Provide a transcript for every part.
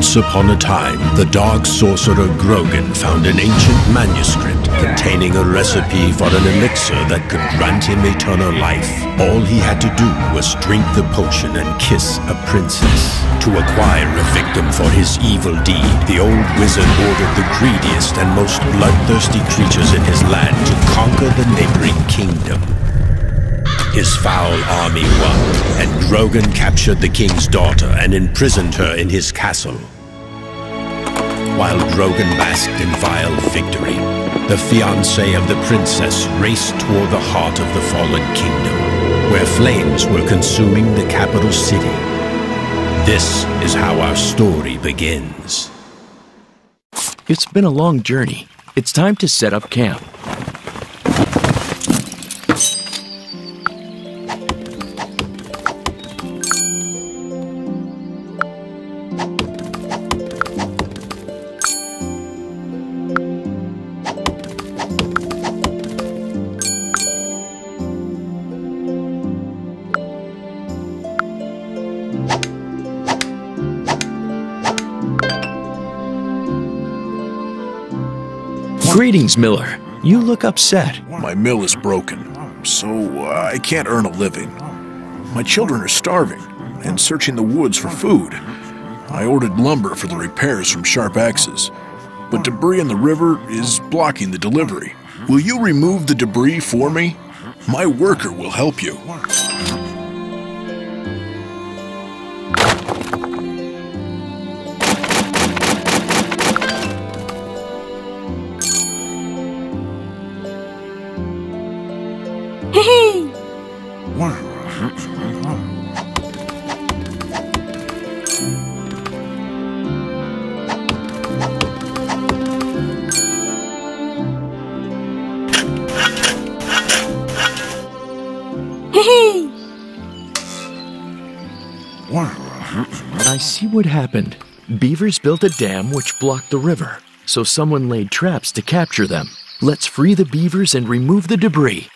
Once upon a time, the dark sorcerer Grogan found an ancient manuscript containing a recipe for an elixir that could grant him eternal life. All he had to do was drink the potion and kiss a princess. To acquire a victim for his evil deed, the old wizard ordered the greediest and most bloodthirsty creatures in his land to conquer the neighboring kingdom. His foul army won, and Grogan captured the king's daughter and imprisoned her in his castle. While Grogan basked in vile victory, the fiancée of the princess raced toward the heart of the fallen kingdom, where flames were consuming the capital city. This is how our story begins. It's been a long journey. It's time to set up camp. Greetings, Miller. You look upset. My mill is broken, so uh, I can't earn a living. My children are starving and searching the woods for food. I ordered lumber for the repairs from Sharp Axes, but debris in the river is blocking the delivery. Will you remove the debris for me? My worker will help you. See what happened. Beavers built a dam which blocked the river, so someone laid traps to capture them. Let's free the beavers and remove the debris.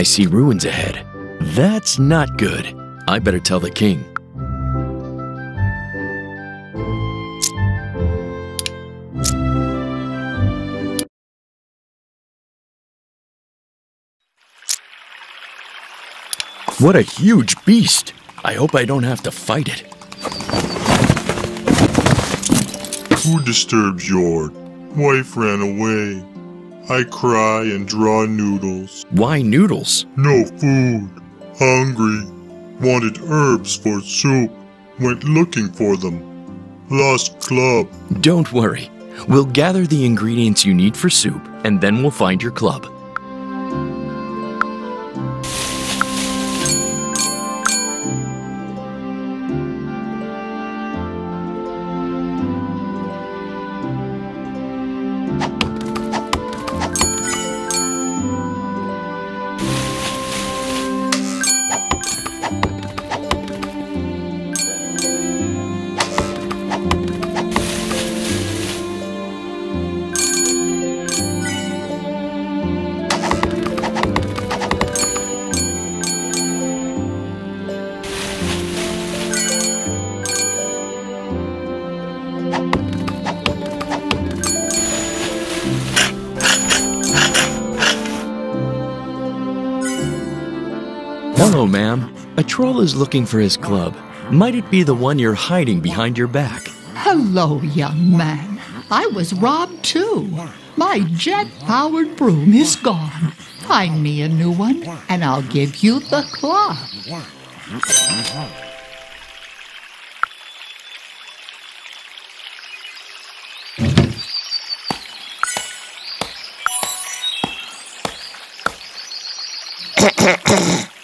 I see ruins ahead. That's not good. I better tell the king. What a huge beast! I hope I don't have to fight it. Who disturbs your wife ran away? I cry and draw noodles. Why noodles? No food. Hungry. Wanted herbs for soup. Went looking for them. Lost club. Don't worry. We'll gather the ingredients you need for soup, and then we'll find your club. looking for his club, might it be the one you're hiding behind your back? Hello, young man. I was robbed too. My jet powered broom is gone. Find me a new one, and I'll give you the club.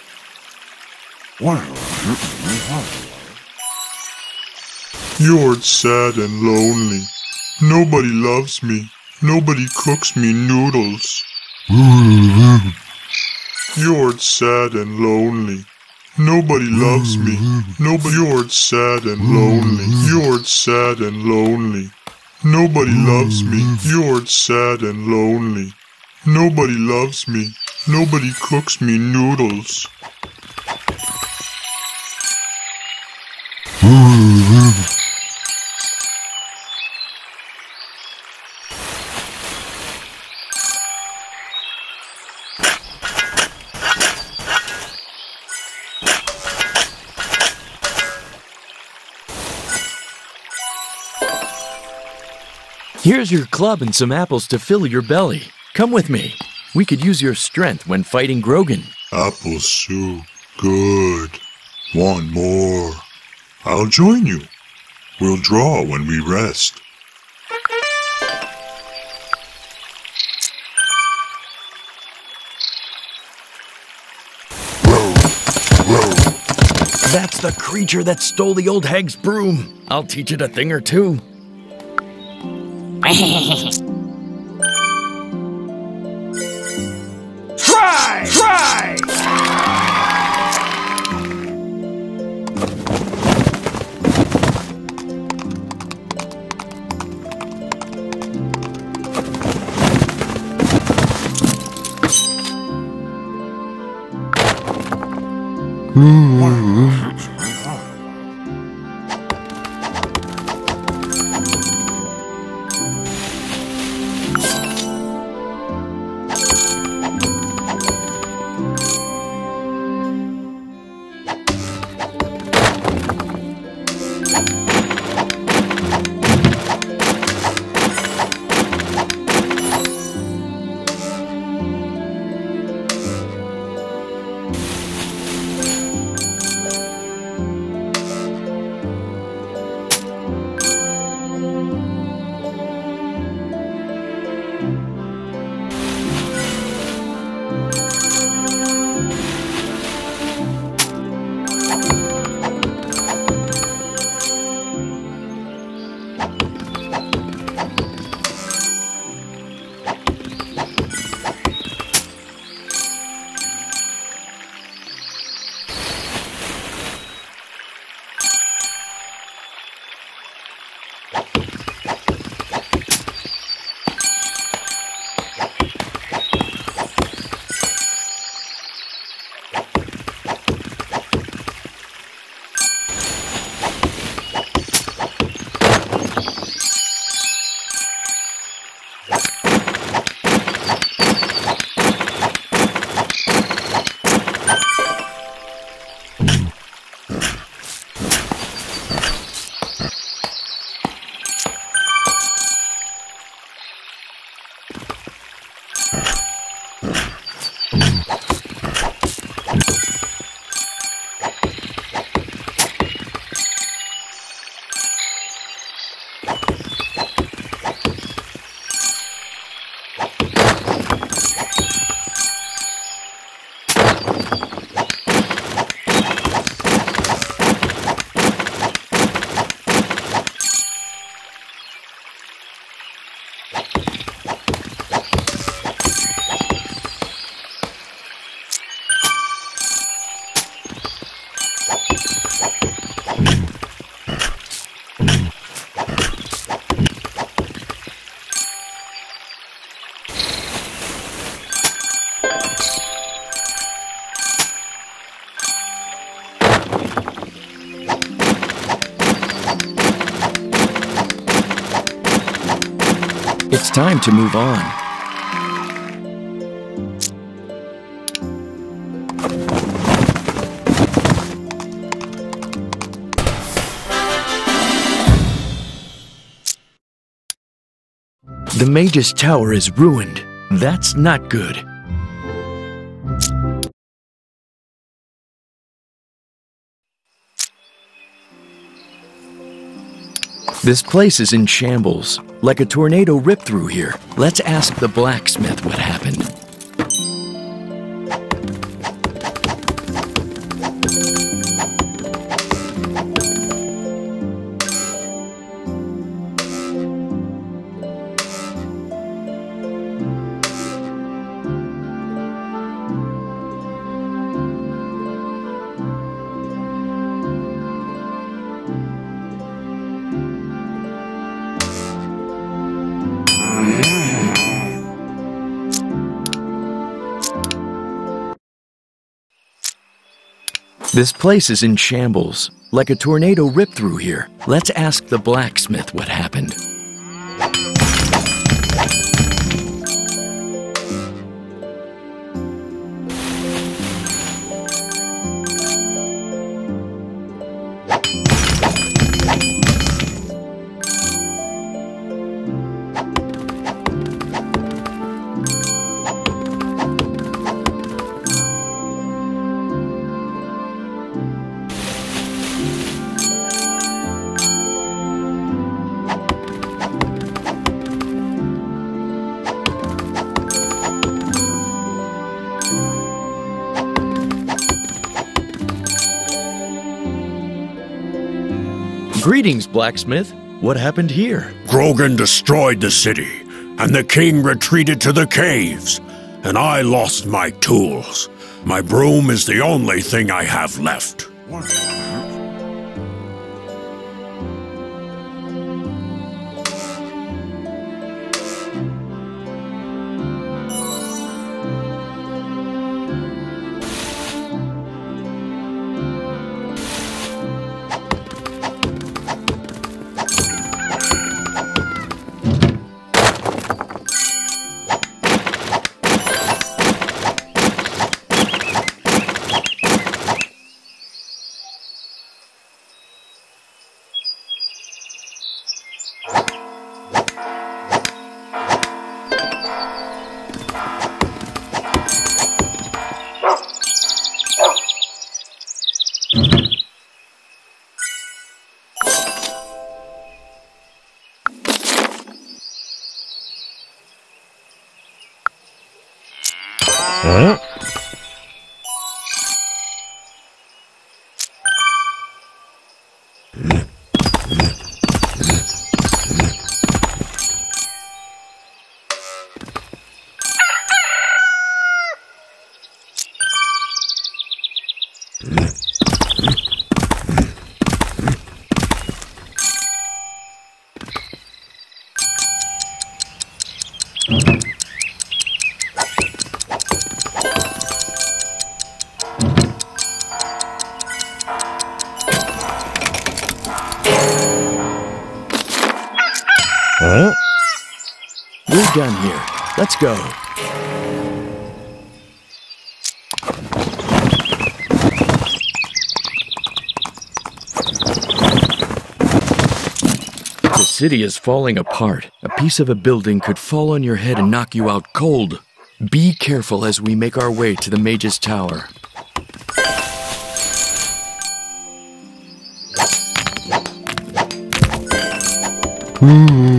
You're sad and lonely. Nobody loves me. Nobody cooks me noodles. You're sad and lonely. Nobody loves me. Nobody. You're sad and lonely. You're sad and lonely. Nobody loves me. You're sad and lonely. Nobody loves me. Nobody cooks me noodles. Here's your club and some apples to fill your belly. Come with me. We could use your strength when fighting Grogan. Apple soup. Good. One more. I'll join you. We'll draw when we rest. That's the creature that stole the old hag's broom. I'll teach it a thing or two. It's time to move on. The Mage's Tower is ruined. That's not good. This place is in shambles, like a tornado ripped through here. Let's ask the blacksmith what happened. This place is in shambles, like a tornado ripped through here. Let's ask the blacksmith what happened. Greetings, blacksmith. What happened here? Grogan destroyed the city, and the king retreated to the caves, and I lost my tools. My broom is the only thing I have left. We're go. The city is falling apart. A piece of a building could fall on your head and knock you out cold. Be careful as we make our way to the Mage's Tower. Mm -hmm.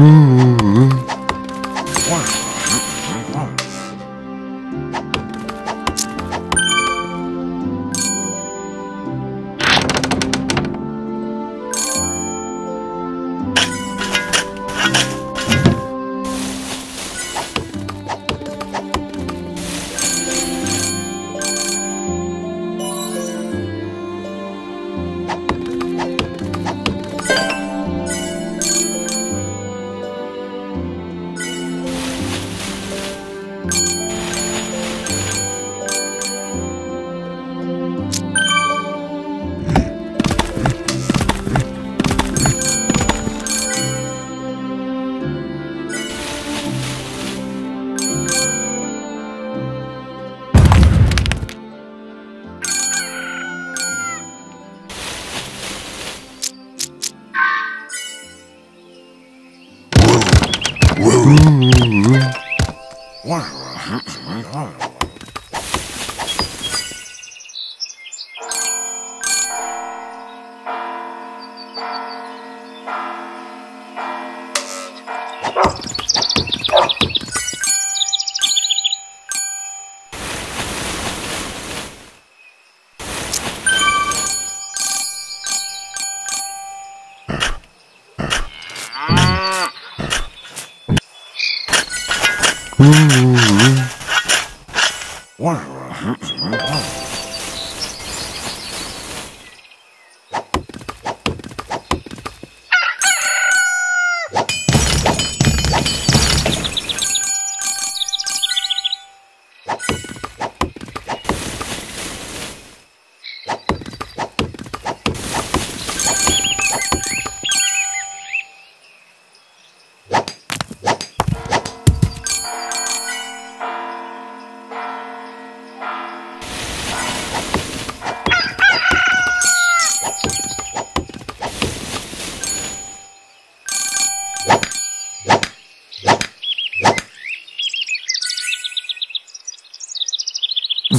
Mm. Wow. Ooh.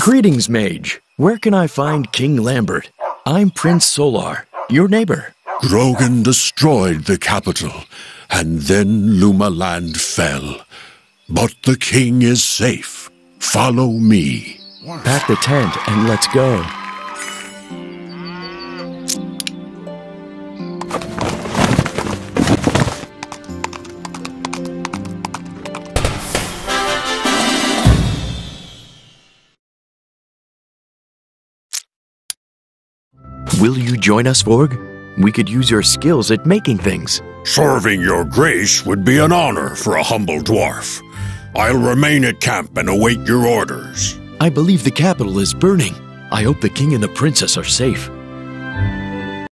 Greetings, Mage. Where can I find King Lambert? I'm Prince Solar, your neighbor. Grogan destroyed the capital, and then Lumaland fell. But the king is safe. Follow me. Pack the tent and let's go. Will you join us, Vorg? We could use your skills at making things. Serving your grace would be an honor for a humble dwarf. I'll remain at camp and await your orders. I believe the capital is burning. I hope the king and the princess are safe.